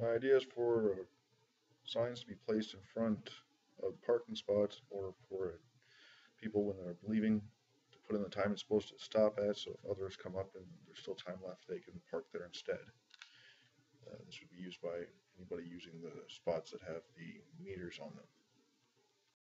My idea is for uh, signs to be placed in front of parking spots or for uh, people when they're leaving to put in the time it's supposed to stop at, so if others come up and there's still time left, they can park there instead. Uh, This would be used by anybody using the spots that have the meters on them.